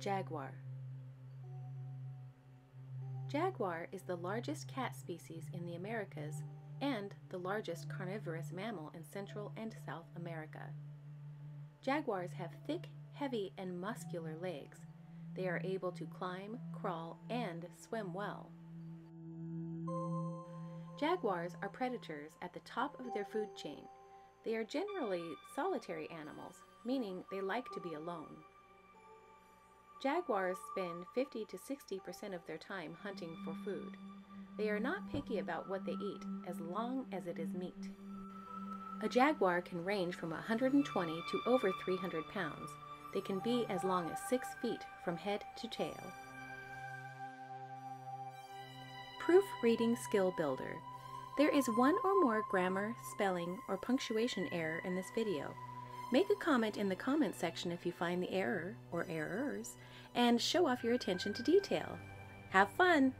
Jaguar. Jaguar is the largest cat species in the Americas and the largest carnivorous mammal in Central and South America. Jaguars have thick, heavy, and muscular legs. They are able to climb, crawl, and swim well. Jaguars are predators at the top of their food chain. They are generally solitary animals, meaning they like to be alone. Jaguars spend 50 to 60% of their time hunting for food. They are not picky about what they eat as long as it is meat. A jaguar can range from 120 to over 300 pounds. They can be as long as 6 feet from head to tail. Proofreading Skill Builder. There is one or more grammar, spelling, or punctuation error in this video. Make a comment in the comment section if you find the error or errors and show off your attention to detail. Have fun!